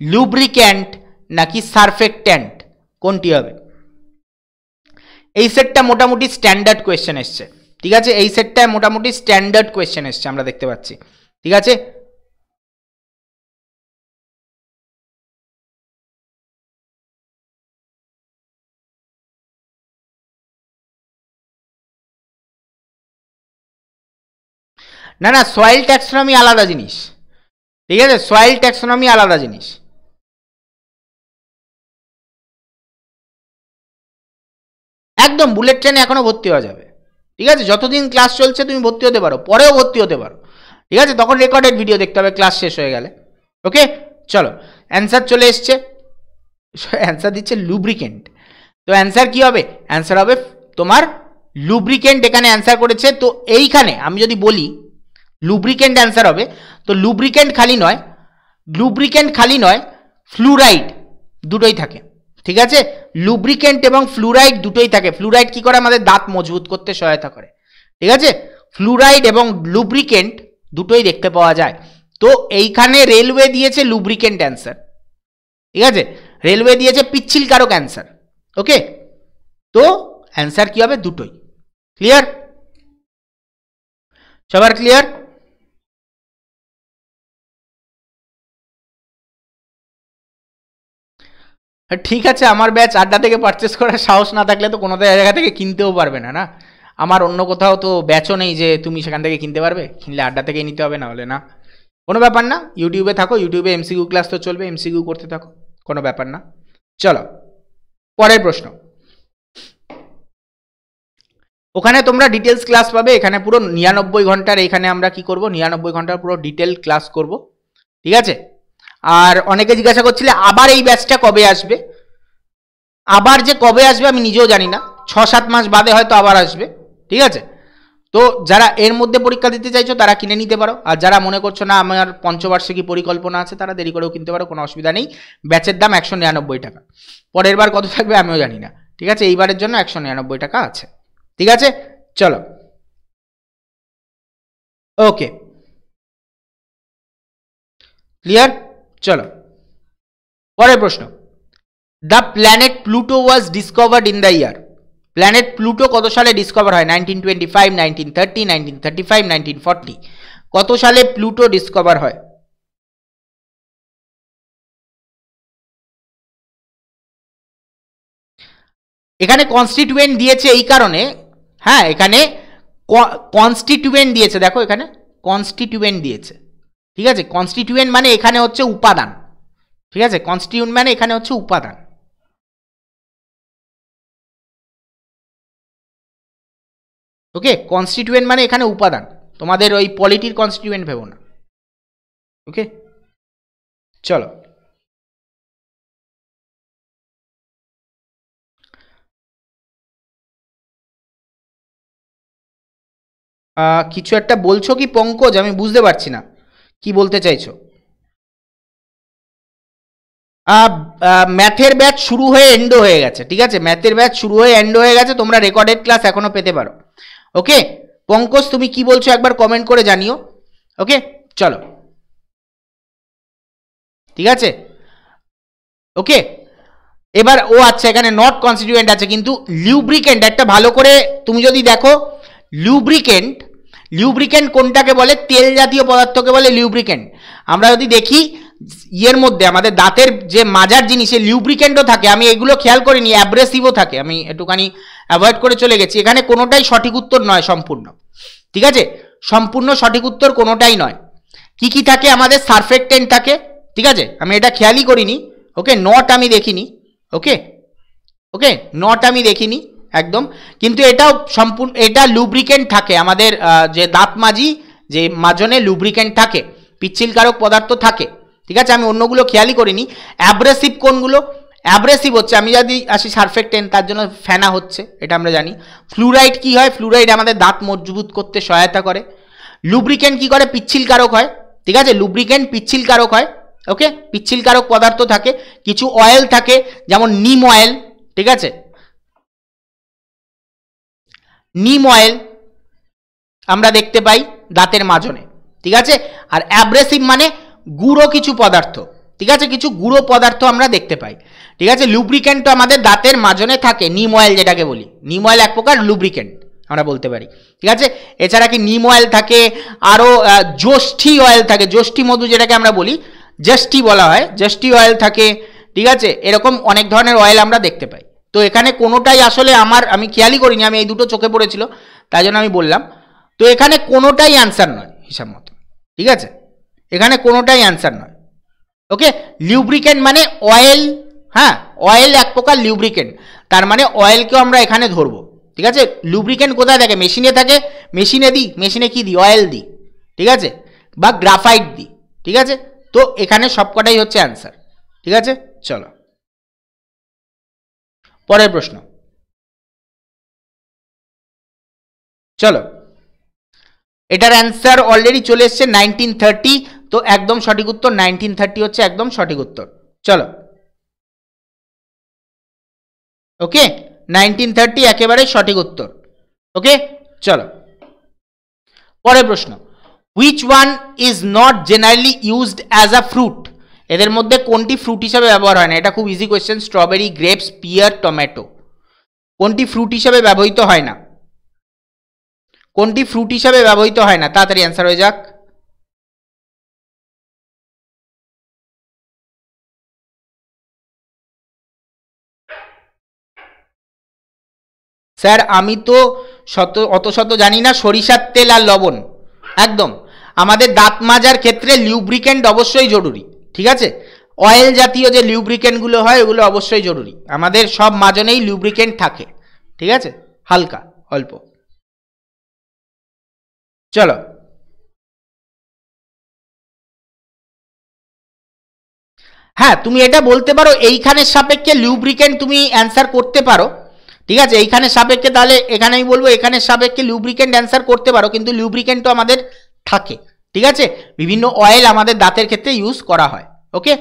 লুব্রিক্যান্ট নাকি সারফেক্ট্যান্ট কোনটি হবে? এই সেটটা মোটামুটি স্ট্যান্ডার্ড কোয়েশ্চেন এসছে। ঠিক আছে? এই সেটটায় মোটামুটি স্ট্যান্ডার্ড কোয়েশ্চেন এসছে, আমরা দেখতে পাচ্ছি। ঠিক আছে? না না সয়েল ট্যাক্সোনমি আলাদা জিনিস। ঠিক আছে? সয়েল ট্যাক্সোনমি আলাদা জিনিস। একদম বুলেট ট্রেনে এখনও ভর্তি হওয়া যাবে। ঠিক আছে? যতদিন ক্লাস চলছে তুমি ভর্তি হতে পারো, পরেও ভর্তি হতে পারো। ঠিক আছে? তখন রেকর্ডেড ভিডিও দেখতে হবে ক্লাস শেষ হয়ে গেলে। ওকে চলো অ্যান্সার চলে এসছে। অ্যান্সার দিচ্ছে লুব্রিকেন্ট তো অ্যান্সার কি হবে? অ্যান্সার হবে, তোমার লুব্রিকেন্ট এখানে অ্যান্সার করেছে, তো এইখানে আমি যদি বলি লুব্রিকেন্ট অ্যান্সার হবে, তো লুব্রিকেন্ট খালি নয় লুব্রিকেন্ট খালি নয় ফ্লুরাইড দুটোই থাকে। ঠিক আছে? লুব্রিকেন্ট এবং ফ্লুরাইড দুটোই থাকে। ফ্লুরাইড কি করে? আমাদের দাঁত মজবুত করতে সহায়তা করে। ঠিক আছে? ফ্লুরাইড এবং লুব্রিকেন্ট দুটোই দেখতে পাওয়া যায়। তো এইখানে রেলওয়ে দিয়েছে লুব্রিকেন্ট অ্যান্সার ঠিক আছে? রেলওয়ে দিয়েছে পিচ্ছিলকারক অ্যান্সার ওকে তো অ্যান্সার কি হবে? দুটোই। ক্লিয়ার সবার ক্লিয়ার ঠিক আছে, আমার ব্যাচ আড্ডা থেকে পারচেস করার সাহস না থাকলে তো কোনো জায়গা থেকে কিনতেও পারবে না না? আমার অন্য কোথাও তো ব্যাচও নেই যে তুমি সেখান থেকে কিনতে পারবে? কিনলে আড্ডা থেকে নিতে হবে, না হলে না। কোনো ব্যাপার না ইউটিউবে থাকো ইউটিউবে এমসিকিউ ক্লাস তো চলবে এমসিকিউ করতে থাকো, কোনো ব্যাপার না। চলো, পরের প্রশ্ন। ওখানে তোমরা ডিটেলস ক্লাস পাবে, এখানে পুরো নিরানব্বই ঘণ্টার, এখানে আমরা কি করব? নিরানব্বই ঘণ্টার পুরো ডিটেল ক্লাস করব। ঠিক আছে? আর অনেকে জিজ্ঞাসা করছিলে, আবার এই ব্যাচটা কবে আসবে? আবার যে কবে আসবে আমি নিজেও জানি না। ছ, সাত মাস বাদে হয়তো আবার আসবে। ঠিক আছে? তো যারা এর মধ্যে পরীক্ষা দিতে চাইছো, তারা কিনে নিতে পারো। আর যারা মনে করছ, না, আমার পঞ্চবার্ষিকী পরিকল্পনা আছে, তারা দেরি করেও কিনতে পারো, কোনো অসুবিধা নেই। ব্যাচের দাম একশো নিরানব্বই টাকা। পরের বার কত থাকবে আমিও জানি না। ঠিক আছে? এইবারের জন্য একশো নিরানব্বই টাকা আছে। ঠিক আছে? চলো। ওকে ক্লিয়ার চলো। পরের প্রশ্ন। The planet Pluto was discovered in the year planet Pluto কত সালে ডিসকভার হয়? Nineteen twenty five nineteen thirty nineteen thirty five nineteen forty কত সালে প্লুটো ডিসকভার হয়? এখানে কনস্টিটিউয়েন্ট দিয়েছে এই কারণে। হ্যাঁ এখানে কনস্টিটিউয়েন্ট দিয়েছে। দেখো এখানে কনস্টিটিউয়েন্ট দিয়েছে। ঠিক আছে? কনস্টিটিউয়েন্ট মানে এখানে হচ্ছে উপাদান। ঠিক আছে? কনস্টিটিউয়েন্ট মানে এখানে হচ্ছে উপাদান। ওকে কনস্টিটিউয়েন্ট মানে এখানে উপাদান। তোমাদের ওই পলিটির কনস্টিটিউয়েন্ট ভেবো না। ওকে চলো। কিছু একটা বলছো কি পঙ্কজ? আমি বুঝতে পারছি না। বলতে চাইছো? ম্যাথের ব্যাচ শুরু হয়ে এন্ডো হয়ে গেছে, ঠিক আছে? ম্যাথের ব্যাচ শুরু হয়ে এন্ডো হয়ে গেছে, তোমরা রেকর্ডেড ক্লাস এখনও পেতে পারো ওকে পঙ্কজ, তুমি কি বলছো একবার কমেন্ট করে জানিও ওকে চলো, ঠিক আছে? ওকে এবার, ও আচ্ছা এখানে নট কনস্টিটিউয়েন্ট আছে, কিন্তু লিউব্রিকেন্ট একটা ভালো করে তুমি যদি দেখো লিউব্রিকেন্ট লিউব্রিকেন্ট কোনটাকে বলে? তেল জাতীয় পদার্থকে বলে লিউব্রিকেন্ট আমরা যদি দেখি, ইয়ের মধ্যে, আমাদের দাঁতের যে মাজার জিনিসে লিউব্রিকেন্টও থাকে। আমি এগুলো খেয়াল করিনি অ্যাব্রেসিভও থাকে। আমি একটুখানি অ্যাভয়েড করে চলে গেছি। এখানে কোনোটাই সঠিক উত্তর নয় সম্পূর্ণ। ঠিক আছে? সম্পূর্ণ সঠিক উত্তর কোনোটাই নয়। কি কি থাকে? আমাদের সারফেক্টেন্ট থাকে। ঠিক আছে? আমি এটা খেয়ালই করিনি। ওকে নট আমি দেখিনি। ওকে ওকে নট আমি দেখিনি। একদম। কিন্তু এটাও সম্পূর্ণ, এটা লুব্রিকেন্ট থাকে। আমাদের যে দাঁত মাজি, যে মাজনে লুব্রিকেন্ট থাকে, পিচ্ছিলকারক পদার্থ থাকে। ঠিক আছে? আমি অন্যগুলো খেয়ালই করিনি। অ্যাব্রেসিভ কোনগুলো? অ্যাব্রেসিভ হচ্ছে, আমি যদি আসি সারফেক্টেন তার জন্য ফেনা হচ্ছে, এটা আমরা জানি। ফ্লুরাইড কি হয়? ফ্লুরাইড আমাদের দাঁত মজবুত করতে সহায়তা করে। লুব্রিকেন্ট কি করে? পিচ্ছিলকারক হয়। ঠিক আছে? লুব্রিকেন্ট পিচ্ছিলকারক হয়। ওকে পিচ্ছিলকারক পদার্থ থাকে। কিছু অয়েল থাকে, যেমন নিম অয়েল ঠিক আছে? নিম অয়েল আমরা দেখতে পাই দাঁতের মাজনে, ঠিক আছে? আর অ্যাব্রেসিভ মানে গুঁড়ো কিছু পদার্থ, ঠিক আছে? কিছু গুঁড়ো পদার্থ আমরা দেখতে পাই, ঠিক আছে? লুব্রিকেন্ট আমাদের দাঁতের মাজনে থাকে, নিম অয়েল যেটাকে বলি। নিম অয়েল এক প্রকার লুব্রিকেন্ট আমরা বলতে পারি, ঠিক আছে? এছাড়া কি নিম অয়েল থাকে, আরও জষ্ঠি অয়েল থাকে জষ্ঠি মধু যেটাকে আমরা বলি জষ্টি বলা হয় জষ্টি অয়েল থাকে, ঠিক আছে? এরকম অনেক ধরনের অয়েল আমরা দেখতে পাই। তো এখানে কোনোটাই আসলে আমার, আমি খেয়ালই করিনি, আমি এই দুটো চোখে পড়েছিল, তাই জন্য আমি বললাম। তো এখানে কোনোটাই অ্যান্সার নয়, হিসাব মতো, ঠিক আছে? এখানে কোনোটাই অ্যান্সার নয়। ওকে লিউব্রিকেন্ট মানে অয়েল হ্যাঁ? অয়েল এক প্রকার লিউব্রিকেন্ট তার মানে অয়েলকেও আমরা এখানে ধরবো, ঠিক আছে? লুব্রিকেন্ট কোথায় থাকে? মেশিনে থাকে। মেশিনে দিই মেশিনে কি দিই? অয়েল দিই, ঠিক আছে? বা গ্রাফাইট দিই, ঠিক আছে? তো এখানে সবকটাই হচ্ছে অ্যান্সার ঠিক আছে? চলো। পরের প্রশ্ন। চলো। এটার অ্যান্সার অলরেডি চলে এসছে নাইনটিন থার্টি তো একদম সঠিক উত্তর নাইনটিন থার্টি হচ্ছে একদম সঠিক উত্তর। চলো। ওকে? নাইনটিন থার্টি একেবারে সঠিক উত্তর। ওকে? চলো। পরের প্রশ্ন। Which one is not generally used as a fruit এদের মধ্যে কোনটি ফ্রুট হিসাবে ব্যবহার হয় না? এটা খুব easy question strawberry grapes pear tomato কোনটি ফ্রুট হিসাবে ব্যবহৃত হয় না? কোনটি ফ্রুট হিসাবে ব্যবহৃত হয় না? তাড়াতাড়ি অ্যান্সার হয়ে যাক। স্যার, আমি তো শত, অত শত জানি না, সরিষার তেল আর লবণ। একদম। আমাদের দাঁত মাজার ক্ষেত্রে লিউব্রিকেন্ট অবশ্যই জরুরি। ঠিক আছে? অয়েল জাতীয় যে লিউব্রিকেন্টগুলো হয়, ওগুলো অবশ্যই জরুরি। আমাদের সব মাজনেই লিউব্রিকেন্ট থাকে। ঠিক আছে? হালকা, অল্প। চলো। হ্যাঁ তুমি এটা বলতে পারো এইখানের সাপেক্ষে লিউব্রিকেন্ট তুমি অ্যান্সার করতে পারো। ঠিক আছে? এইখানে সাপেক্ষে তাহলে এখানে আমি বলব, এখানে সাপেক্ষে লিউব্রিকেন্ট অ্যান্সার করতে পারো, কিন্তু লিউব্রিকেন্টও আমাদের থাকে। ঠিক আছে? বিভিন্ন অয়েল আমাদের দাঁতের ক্ষেত্রে ইউজ করা হয়। ওকে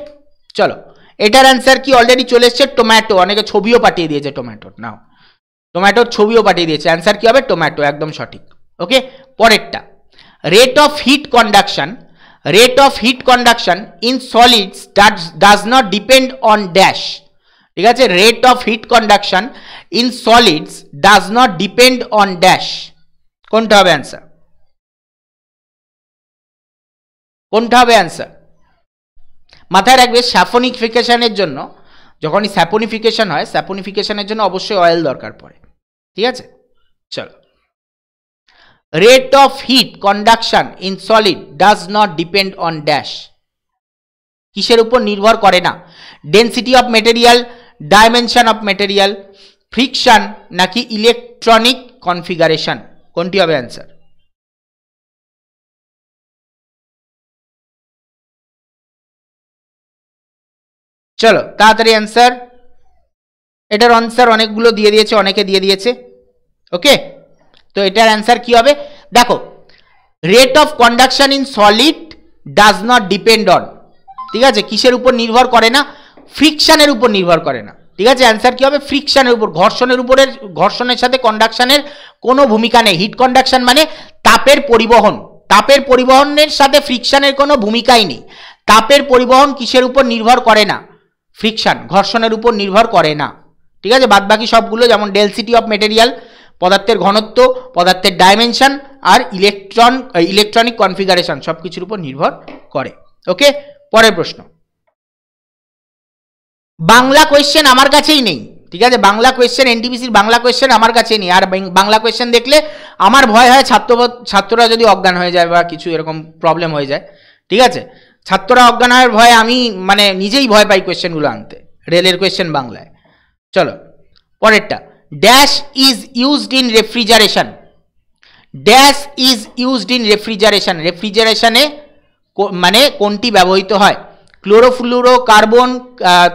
চলো। এটার অ্যান্সার কি অলরেডি চলে এসছে? টোম্যাটো অনেকে ছবিও পাঠিয়ে দিয়েছে টোম্যাটোর নাও। টোম্যাটোর ছবিও পাঠিয়ে দিয়েছে। অ্যান্সার কি হবে? টোম্যাটো একদম সঠিক। ওকে পরেরটা। Rate of heat conduction rate of heat conduction in solids does not depend on dash ঠিক আছে? Rate of heat conduction in solids does not depend on dash কোনটা হবে অ্যান্সার কোনটা হবে অ্যান্সার মাথায় রাখবে স্যাফোনিফিকেশনের জন্য, যখনই স্যাপোনিফিকেশন হয় স্যাপোনিফিকেশনের জন্য অবশ্যই অয়েল দরকার পড়ে। ঠিক আছে? চলো। Rate of heat conduction in solid does not depend on dash কিসের উপর নির্ভর করে না? Density of material dimension of material friction নাকি ইলেকট্রনিক কনফিগারেশন কোনটি হবে অ্যান্সার চলো, তাড়াতাড়ি অ্যান্সার এটার অ্যান্সার অনেকগুলো দিয়ে দিয়েছে, অনেকে দিয়ে দিয়েছে। ওকে তো এটার অ্যান্সার কি হবে? দেখো rate of conduction in solid does not depend on ঠিক আছে? কিসের উপর নির্ভর করে না? ফ্রিকশনের উপর নির্ভর করে না। ঠিক আছে? অ্যান্সার কি হবে? ফ্রিকশনের উপর, ঘর্ষণের উপরের, ঘর্ষণের সাথে কন্ডাকশনের কোনো ভূমিকা নেই। হিট কন্ডাকশন মানে তাপের পরিবহন। তাপের পরিবহনের সাথে ফ্রিকশনের কোনো ভূমিকাই নেই। তাপের পরিবহন কিসের উপর নির্ভর করে না? ফ্রিকশন ঘর্ষণের উপর নির্ভর করে না। ঠিক আছে? বাদবাকি সবগুলো যেমন ডেলসিটি অফ মেটেরিয়াল পদার্থের ঘনত্ব, পদার্থের ডাইমেনশন আর ইলেকট্রন ইলেকট্রনিক কনফিগারেশন সব কিছুর উপর নির্ভর করে। ওকে পরের প্রশ্ন। বাংলা কোয়েশ্চেন আমার কাছেই নেই। ঠিক আছে? বাংলা কোয়েশ্চেন এনটিপিসির বাংলা কোয়েশ্চেন আমার কাছে নেই। আর বাংলা কোয়েশ্চেন দেখলে আমার ভয় হয় ছাত্র ছাত্ররা যদি অজ্ঞান হয়ে যায় বা কিছু এরকম প্রবলেম হয়ে যায়। ঠিক আছে? ছাত্ররা অজ্ঞান হওয়ার ভয়ে আমি মানে নিজেই ভয় পাই কোয়েশ্চেনগুলো আনতে, রেলের কোয়েশ্চেন বাংলায়। চলো, পরেরটা। Dash is used in refrigeration dash is used in refrigeration রেফ্রিজারেশনে মানে কোনটি ব্যবহৃত হয়? ক্লোরোফ্লুরো কার্বন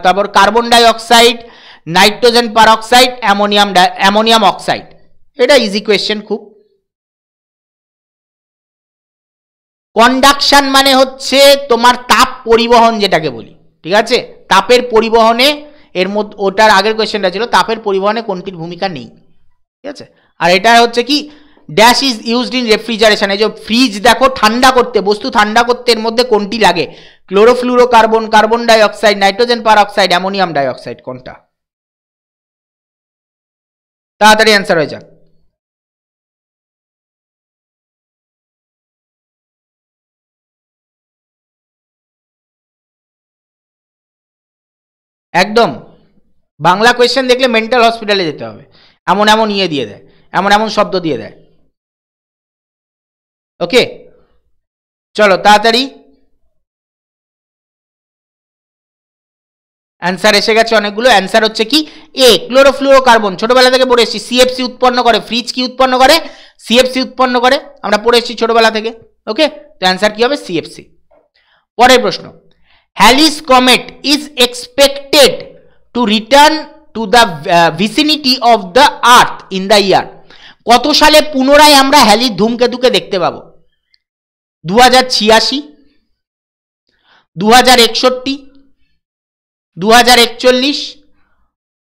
তারপর carbon dioxide nitrogen peroxide ammonium ammonium oxide এটা ইজি কোয়েশ্চেন খুব। কন্ডাকশন মানে হচ্ছে তোমার তাপ পরিবহন যেটাকে বলি, ঠিক আছে? তাপের পরিবহনে এর মধ্যে, ওটার আগের কোয়েশ্চেনটা ছিল, তাপের পরিবহনে কোনটির ভূমিকা নেই, ঠিক আছে? আর এটা হচ্ছে কি dash is used in refrigeration এই যে ফ্রিজ দেখো ঠান্ডা করতে, বস্তু ঠান্ডা করতে এর মধ্যে কোনটি লাগে? Chlorofluorocarbon carbon dioxide nitrogen peroxide ammonium dioxide কোনটা? তাড়াতাড়ি অ্যান্সার হয়ে যাক। একদম। বাংলা কোয়েশ্চেন দেখলে মেন্টাল হসপিটালে যেতে হবে। এমন এমন ইয়ে দিয়ে দেয়, এমন এমন শব্দ দিয়ে দেয়। ওকে চলো, তাড়াতাড়ি। অ্যান্সার এসে গেছে অনেকগুলো। অ্যান্সার হচ্ছে কি? এ ক্লোরোফ্লুরো কার্বন ছোটবেলা থেকে পড়ে এসেছি। সিএফসি উৎপন্ন করে। ফ্রিজ কি উৎপন্ন করে? সিএফসি উৎপন্ন করে। আমরা পড়ে এসেছি ছোটবেলা থেকে। ওকে তো অ্যান্সার কি হবে? সিএফসি পরের প্রশ্ন। Halley's comet is expected to return to the vicinity of the earth in the year কত সালে পুনরায় আমরা হ্যালির ধূমকেতুকে দেখতে পাবো? দু হাজার ছিয়াশি দু হাজার একষট্টি দু হাজার একচল্লিশ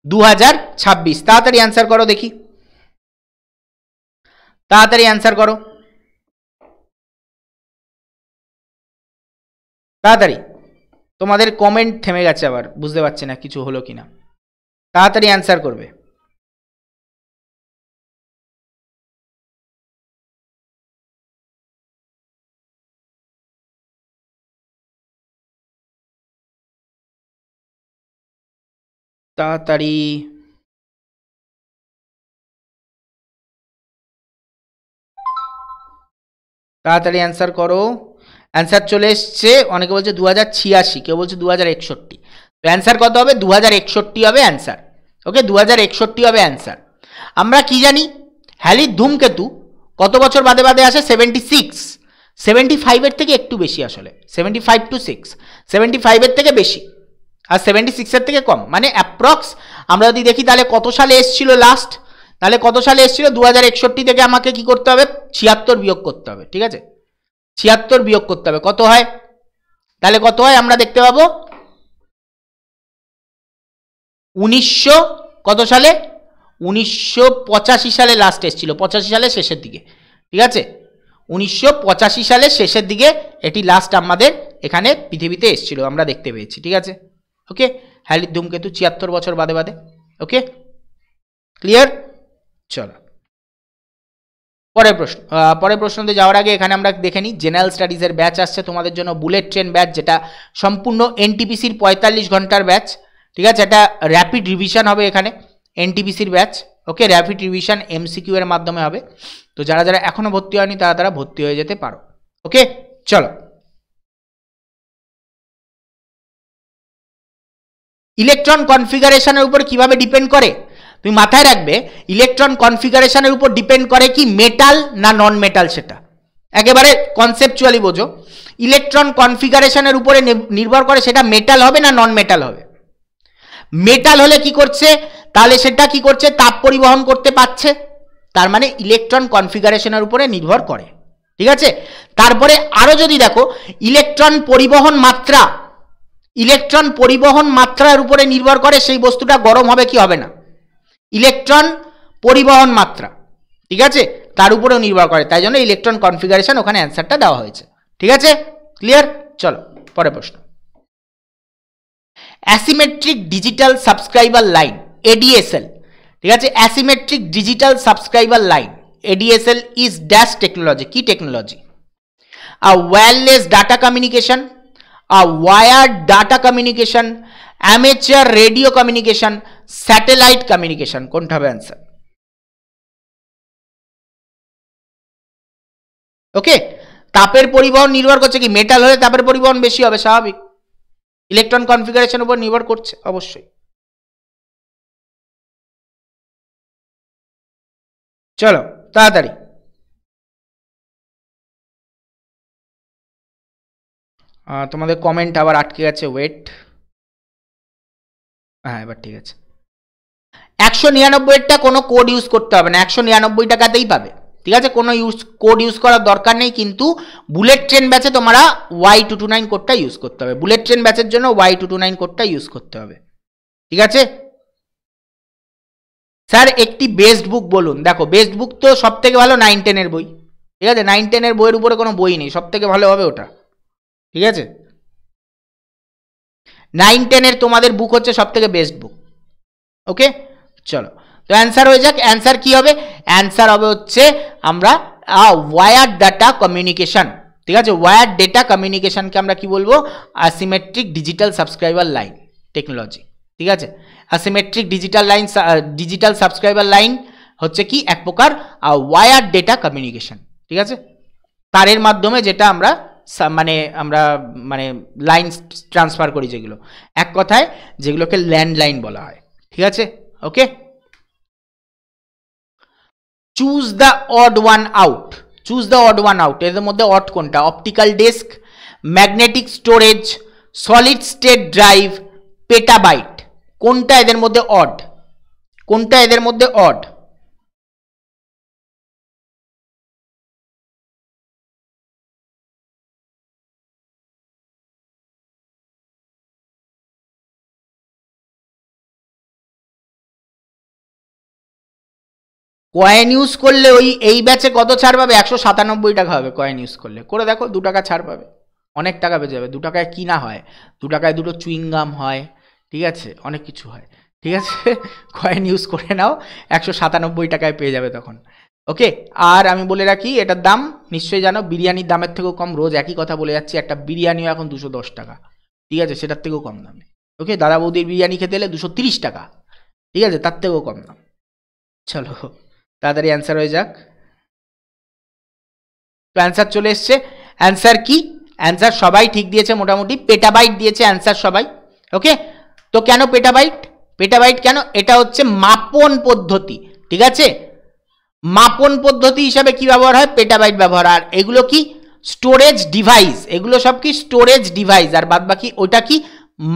দু হাজার ছাব্বিশ। তাড়াতাড়ি অ্যান্সার করো দেখি। তাড়াতাড়ি অ্যান্সার করো। তাড়াতাড়ি। তোমাদের কমেন্ট থেমে গেছে আবার, বুঝতে পারছি না কিছু হলো কিনা। তাড়াতাড়ি অ্যান্সার করবে। তাড়াতাড়ি। তাড়াতাড়ি অ্যান্সার করো। অ্যান্সার চলে এসছে, অনেকে বলছে দু হাজার ছিয়াশি, কেউ বলছে দু হাজার একষট্টি। তো অ্যান্সার কত হবে? দু হাজার একষট্টি হবে অ্যান্সার ওকে দু হাজার একষট্টি হবে অ্যান্সার আমরা কি জানি? হ্যালির ধূমকেতু কত বছর বাদে বাদে আসে? সেভেন্টি সিক্স সেভেন্টি ফাইভের থেকে একটু বেশি আসলে। Seventy five to six seventy ফাইভের থেকে বেশি। আর সেভেন্টি সিক্সের থেকে কম। মানে অ্যাপ্রক্স আমরা যদি দেখি তাহলে কত সালে এসছিল লাস্ট তাহলে কত সালে এসছিল? দু হাজার একষট্টি থেকে আমাকে কি করতে হবে? ছিয়াত্তর বিয়োগ করতে হবে, ঠিক আছে? ছিয়াত্তর বিয়োগ করতে হবে। কত হয়? তাহলে কত হয়? আমরা দেখতে পাবো উনিশশো কত সালে? উনিশশো পঁচাশি সালে লাস্ট এসেছিল। পঁচাশি সালে শেষের দিকে। ঠিক আছে? উনিশশো পঁচাশি সালের শেষের দিকে এটি লাস্ট আমাদের এখানে পৃথিবীতে এসেছিল। আমরা দেখতে পেয়েছি। ঠিক আছে? ওকে হ্যালির ধূমকেতু ছিয়াত্তর বছর বাদে বাদে। ওকে ক্লিয়ার চলো। পরের প্রশ্ন পরের প্রশ্নতে যাওয়ার আগে এখানে আমরা দেখে নিই জেনারেল স্টাডিজের ব্যাচ আসছে, তোমাদের জন্য বুলেট ট্রেন ব্যাচ যেটা সম্পূর্ণ এনটিপিসির পঁয়তাল্লিশ ঘণ্টার ব্যাচ ঠিক আছে? এটা র্যাপিড রিভিশন হবে এখানে এনটিপিসির batch okay rapid revision MCQ এর মাধ্যমে হবে। তো যারা যারা এখনও ভর্তি হয়নি, তারা তারা ভর্তি হয়ে যেতে পারো ওকে চলো। ইলেকট্রন কনফিগারেশনের উপর কীভাবে ডিপেন্ড করে? তুমি মাথায় রাখবে ইলেকট্রন কনফিগারেশনের উপর ডিপেন্ড করে কি মেটাল না নন মেটাল সেটা। একেবারে কনসেপচুয়ালি বোঝো। ইলেকট্রন কনফিগারেশনের উপরে নির্ভর করে সেটা মেটাল হবে না নন মেটাল হবে। মেটাল হলে কি করছে? তাহলে সেটা কি করছে? তাপ পরিবহন করতে পারছে। তার মানে ইলেকট্রন কনফিগারেশনের উপরে নির্ভর করে। ঠিক আছে? তারপরে আরও যদি দেখো ইলেকট্রন পরিবহন মাত্রা ইলেকট্রন পরিবহন মাত্রার উপরে নির্ভর করে সেই বস্তুটা গরম হবে কি হবে না। ইলেকট্রন পরিবহন মাত্রা, ঠিক আছে? তার উপরেও নির্ভর করে, তাই জন্য ইলেকট্রন কনফিগারেশন ওখানে অ্যান্সারটা দেওয়া হয়েছে, ঠিক আছে? ক্লিয়ার? চলো পরে প্রশ্ন। Asymmetric digital subscriber line ADSL ঠিক আছে? Asymmetric digital subscriber line ADSL is dash technology কি technology a wireless data communication a wired data communication amateur radio communication satellite communication, কোনটা হবে অ্যান্সার ওকে তাপের পরিবহন নির্ভর করছে কি? মেটাল হলে তাপের পরিবহন বেশি হবে, স্বাভাবিক। ইলেকট্রন কনফিগারেশন উপর নির্ভর করছে, অবশ্যই। চলো, তাড়াতাড়ি। তোমাদের কমেন্ট আবার আটকে গেছে ওয়েট হ্যাঁ এবার ঠিক আছে। একশো নিরানব্বইটা কোনো কোড ইউজ করতে হবে না। একশো নিরানব্বই টাকাতেই পাবে। ঠিক আছে? কোনো ইউজ কোড ইউজ করার দরকার নেই, কিন্তু বুলেট ট্রেন ব্যাচে তোমরা ওয়াই টু টু নাইন কোডটা ইউজ করতে হবে। বুলেট ট্রেন ব্যাচের জন্য ওয়াই টু টু নাইন কোডটা ইউজ করতে হবে। ঠিক আছে? স্যার, একটি বেস্ট বুক বলুন। দেখো বেস্ট বুক তো সব থেকে ভালো নাইন টেনের বই। ঠিক আছে? নাইন টেনের বইয়ের উপরে কোনো বই নেই। সব থেকে ভালো হবে ওটা। ঠিক আছে? নাইন টেনের তোমাদের বুক হচ্ছে সব থেকে বেস্ট বুক ওকে চলো, তো অ্যান্সার হয়ে যাক অ্যান্সার কি হবে? অ্যান্সার হবে হচ্ছে আমরা ওয়ার ডাটা কমিউনিকেশন ঠিক আছে? ওয়ার ডেটা কমিউনিকেশনকে আমরা কি বলব? Asymmetric digital subscriber line technology ঠিক আছে? Asymmetric digital line digital subscriber line হচ্ছে কি? এক প্রকার ওয়ার ডেটা কমিউনিকেশন ঠিক আছে? তারের মাধ্যমে যেটা আমরা মানে আমরা মানে লাইন ট্রান্সফার করি যেগুলো। এক কথায় যেগুলোকে ল্যান্ডলাইন বলা হয়, ঠিক আছে? Okay choose the odd one out choose the odd one out এদের মধ্যে অড কোনটা? Optical disk magnetic storage solid state drive petabyte কোনটা এদের মধ্যে অড কোনটা এদের মধ্যে অড কয়েন ইউজ করলে ওই এই ব্যাচে কত ছাড় পাবে? একশো সাতানব্বই টাকা হবে কয়েন ইউজ করলে। করে দেখো, দু টাকা ছাড় পাবে। অনেক টাকা বেঁচে যাবে। দু টাকায় কি না হয়? দু টাকায় দুটো চুইংগাম হয়, ঠিক আছে? অনেক কিছু হয়। ঠিক আছে? কয়েন ইউজ করে নাও, একশো সাতানব্বই টাকায় পেয়ে যাবে তখন। ওকে? আর আমি বলে রাখি, এটার দাম নিশ্চয়ই জানো, বিরিয়ানির দামের থেকেও কম। রোজ একই কথা বলে যাচ্ছি, একটা বিরিয়ানিও এখন দুশো দশ টাকা। ঠিক আছে? সেটার থেকেও কম দামে। ওকে? দাদা বৌদির বিরিয়ানি খেতে এলে দুশো তিরিশ টাকা। ঠিক আছে? তার থেকেও কম দাম। চলো। তাড়াতাড়ি অ্যান্সার হয়ে যাক। তো অ্যান্সার চলে এসছে। অ্যান্সার কি? অ্যান্সার সবাই ঠিক দিয়েছে মোটামুটি। পেটাবাইট দিয়েছে অ্যান্সার সবাই। ওকে তো কেন পেটাবাইট পেটাবাইট কেন? এটা হচ্ছে মাপন পদ্ধতি। ঠিক আছে? মাপন পদ্ধতি হিসাবে কি ব্যবহার হয়? পেটাবাইট ব্যবহার। আর এগুলো কি? স্টোরেজ ডিভাইস এগুলো সব কি? স্টোরেজ ডিভাইস আর বাদ বাকি ওটা কি?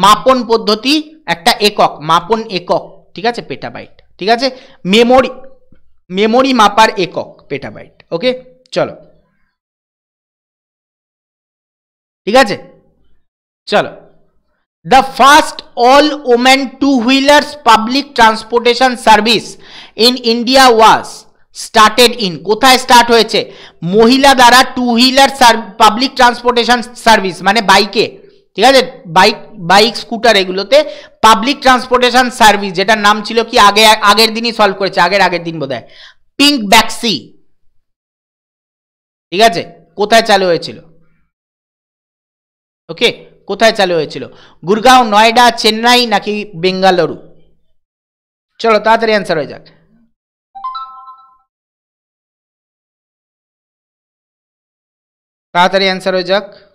মাপন পদ্ধতি, একটা একক, মাপন একক। ঠিক আছে? পেটাবাইট ঠিক আছে? মেমোরি মেমোরি মাপার একক পেটাবাইট ওকে চলো। ঠিক আছে? চলো। The first all women two wheelers public transportation service in India was started in কোথায় স্টার্ট হয়েছে? মহিলা দ্বারা two wheeler public transportation service মানে বাইকে ঠিক আছে? বাইক বাইক স্কুটার এগুলোতে পাবলিক ট্রান্সপোর্টেশন সার্ভিস যেটার নাম ছিল কি? আগে, আগের দিনই সলভ করেছে, আগের আগের দিন বোধ পিঙ্ক ব্যাক্সি ঠিক আছে? কোথায় চালু হয়েছিল? ওকে কোথায় চালু হয়েছিল? গুরগাঁও, নয়ডা, চেন্নাই নাকি বেঙ্গালুরু? চলো, তাড়াতাড়ি অ্যান্সার হয়ে যাক। তাড়াতাড়ি অ্যান্সার হয়ে যাক।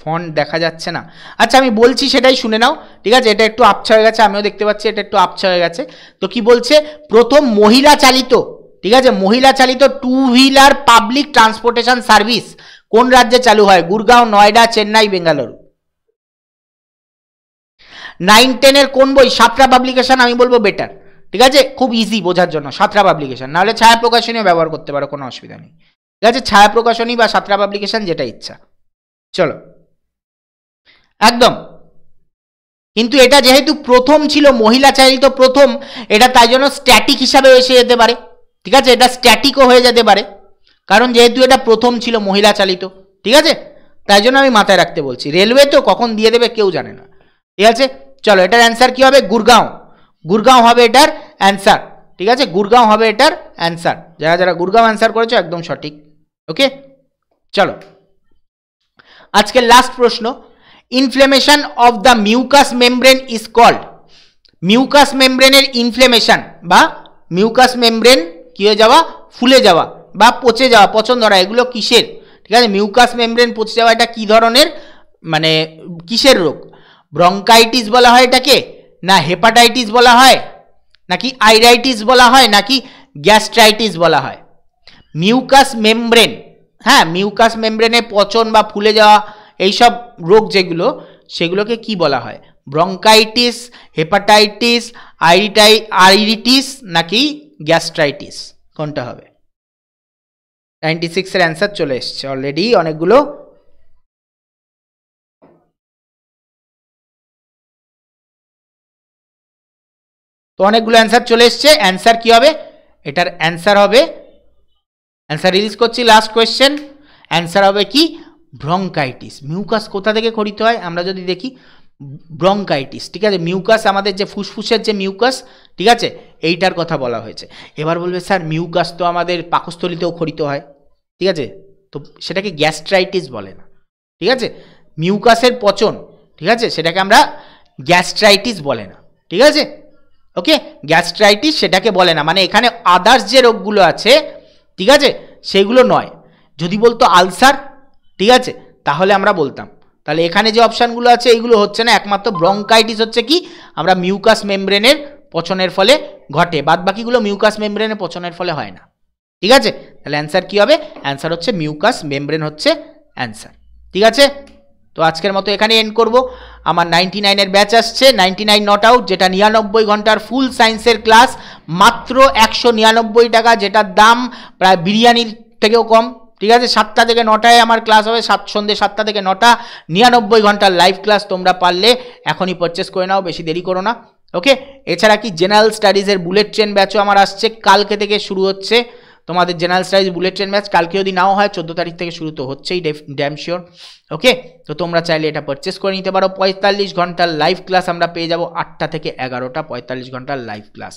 ফন্ট দেখা যাচ্ছে না। আচ্ছা আমি বলছি সেটাই শুনে নাও, ঠিক আছে? এটা একটু আপছা হয়ে গেছে, আমিও দেখতে পাচ্ছি, এটা একটু আপছা হয়ে গেছে। তো কি বলছে? প্রথম মহিলা চালিত, ঠিক আছে? মহিলা চালিত two wheeler public transportation service কোন রাজ্যে চালু হয়? গুরগাঁও, নয়ডা, চেন্নাই, বেঙ্গালুরু। নাইন টেনের কোন বই? সাতটা পাবলিকেশন আমি বলব বেটার ঠিক আছে? খুব ইজি বোঝার জন্য, সাতটা পাবলিকেশন নাহলে ছায়া প্রকাশনীও ব্যবহার করতে পারো, কোনো অসুবিধা নেই। ঠিক আছে? ছায়া প্রকাশনী বা সাতটা পাবলিকেশন যেটা ইচ্ছা। চলো। একদম। কিন্তু এটা যেহেতু প্রথম ছিল, মহিলা চালিত প্রথম, এটা তাই জন্য স্ট্যাটিক হিসাবে এসে যেতে পারে। ঠিক আছে? এটা স্ট্যাটিকও হয়ে যেতে পারে। কারণ যেহেতু এটা প্রথম ছিল, মহিলা চালিত। ঠিক আছে? তাই জন্য আমি মাথায় রাখতে বলছি রেলওয়ে তো কখন দিয়ে দেবে কেউ জানে না। ঠিক আছে? চলো, এটার অ্যান্সার কি হবে? গুরগাঁও। গুরগাঁও হবে এটার অ্যান্সার ঠিক আছে? গুরগাঁও হবে এটার অ্যান্সার যারা যারা গুরগাঁও অ্যান্সার করেছ, একদম সঠিক। ওকে চলো। আজকের লাস্ট প্রশ্ন। Inflammation of the mucous membrane is called mucous মেমব্রেনের ইনফ্লেমেশন বা মিউকাস মেমব্রেন কী হয়ে যাওয়া? ফুলে যাওয়া বা পচে যাওয়া। পচন ধরা এগুলো কিসের? ঠিক আছে মিউকাস মেমব্রেন পচে যাওয়া, এটা কী ধরনের? মানে কিসের রোগ? ব্রঙ্কাইটিস বলা হয় এটাকে? না হেপাটাইটিস বলা হয়? নাকি আইরাইটিস বলা হয়? নাকি গ্যাস্ট্রাইটিস বলা হয়? মিউকাস মেমব্রেন হ্যাঁ মিউকাস মেমব্রেনে পচন বা ফুলে যাওয়া এইসব রোগ যেগুলো, সেগুলোকে কি বলা হয়? ব্রঙ্কাইটিস, হেপাটাইটিস, আইরিটাই, আইরিটিস নাকি গ্যাস্ট্রাইটিস? কোনটা হবে? নাইনটি সিক্সের অ্যান্সার চলে এসছে অলরেডি অনেকগুলো। তো অনেকগুলো অ্যান্সার চলে এসছে। অ্যান্সার কি হবে? এটার অ্যান্সার হবে, অ্যান্সার রিলিজ করছি লাস্ট কোয়েশ্চেন অ্যান্সার হবে কি? ব্রঙ্কাইটিস মিউকাস কোথা থেকে খরিত হয়? আমরা যদি দেখি ব্রঙ্কাইটিস ঠিক আছে? মিউকাস আমাদের যে ফুসফুসের যে মিউকাস ঠিক আছে? এইটার কথা বলা হয়েছে। এবার বলবে, স্যার মিউকাস তো আমাদের পাকস্থলিতেও খরিত হয়। ঠিক আছে? তো সেটাকে গ্যাস্ট্রাইটিস বলে না। ঠিক আছে? মিউকাসের পচন, ঠিক আছে? সেটাকে আমরা গ্যাস্ট্রাইটিস বলে না। ঠিক আছে? ওকে? গ্যাস্ট্রাইটিস সেটাকে বলে না। মানে এখানে আদার্স যে রোগগুলো আছে, ঠিক আছে? সেগুলো নয়। যদি বলতো আলসার ঠিক আছে? তাহলে আমরা বলতাম। তাহলে এখানে যে অপশানগুলো আছে এইগুলো হচ্ছে না, একমাত্র ব্রঙ্কাইটিস হচ্ছে কি? আমরা মিউকাস মেমব্রেনের পচনের ফলে ঘটে বাদ বাকিগুলো মিউকাস মেমব্রেনের পচনের ফলে হয় না। ঠিক আছে? তাহলে অ্যান্সার কী হবে? অ্যান্সার হচ্ছে মিউকাস মেমব্রেন হচ্ছে অ্যান্সার। ঠিক আছে? তো আজকের মতো এখানে এন্ড করব। আমার নাইনটি নাইনের ব্যাচ আসছে নাইনটি নাইন নট আউট যেটা নিরানব্বই ঘণ্টার ফুল সায়েন্সের ক্লাস মাত্র একশো নিরানব্বই টাকা, যেটার দাম প্রায় বিরিয়ানির থেকেও কম। ঠিক আছে, সাতটা থেকে নটায় আমার ক্লাস হবে, সাত সন্ধ্যে সাতটা থেকে নটা, নিরানব্বই ঘণ্টার লাইভ ক্লাস তোমরা পারলে এখনই পারচেস করে নাও, বেশি দেরি করো না ওকে এছাড়া কি জেনারেল স্টাডিজের বুলেট ট্রেন ব্যাচও আমার আসছে, কালকে থেকে শুরু হচ্ছে। তোমাদের general studies bullet train match কালকে যদি নাও হয়, চোদ্দ তারিখ থেকে শুরু তো হচ্ছেই ড্যাম শিওর ওকে তো তোমরা চাইলে এটা পারচেস করে নিতে পারো। পঁয়তাল্লিশ ঘণ্টার লাইভ ক্লাস আমরা পেয়ে যাব আটটা থেকে এগারোটা, পঁয়তাল্লিশ ঘণ্টার লাইভ ক্লাস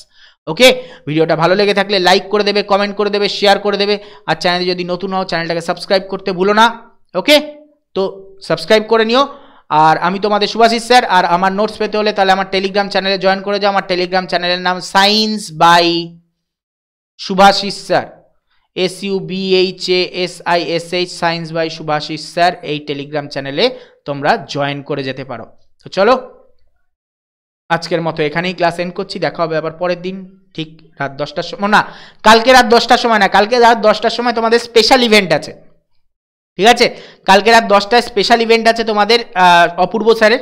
ওকে ভিডিওটা ভালো লেগে থাকলে লাইক করে দেবে কমেন্ট করে দেবে শেয়ার করে দেবে। আর চ্যানেলে যদি নতুন হও চ্যানেলটাকে সাবস্ক্রাইব করতে ভুলো না ওকে তো সাবস্ক্রাইব করে নিও। আর আমি তোমাদের সুভাষিস স্যার, আর আমার নোটস পেতে হলে তাহলে আমার টেলিগ্রাম চ্যানেলে জয়েন করে যাও। আমার টেলিগ্রাম চ্যানেলের নাম science by Subhashis sir. S U B H A S I S H science by Subhashis sir এই টেলিগ্রাম চ্যানেলে তোমরা জয়েন করে যেতে পারো। তো চলো, আজকের মতো এখানেই ক্লাস এন্ড করছি, দেখা হবে আবার পরের দিন, ঠিক রাত দশটার সময়, না, কালকে রাত দশটার সময় না, কালকে রাত দশটার সময় তোমাদের স্পেশাল ইভেন্ট আছে। ঠিক আছে? কালকে রাত দশটায় স্পেশাল ইভেন্ট আছে তোমাদের অপূর্ব স্যারের।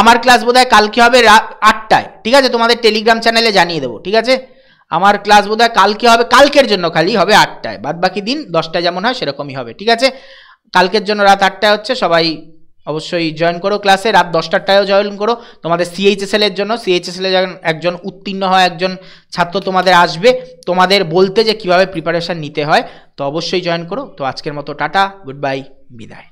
আমার ক্লাস বোধহয় কালকে হবে রাত আটটায়। ঠিক আছে? তোমাদের টেলিগ্রাম চ্যানেলে জানিয়ে দেবো, ঠিক আছে? আমার ক্লাস বোধহয় কালকে হবে, কালকের জন্য খালি হবে আটটায়। বাদ বাকি দিন দশটায় যেমন হয় সেরকমই হবে, ঠিক আছে? কালকের জন্য রাত আটটায় হচ্ছে, সবাই অবশ্যই জয়েন করো ক্লাসে রাত দশটারটায়ও জয়েন করো। তোমাদের সিএইচএসএল এর জন্য সিএইচএসএল এর একজন উত্তীর্ণ হয় একজন ছাত্র তোমাদের আসবে, তোমাদের বলতে যে কীভাবে প্রিপারেশান নিতে হয়, তো অবশ্যই জয়েন করো। তো আজকের মতো টাটা গুড বাই বিদায়।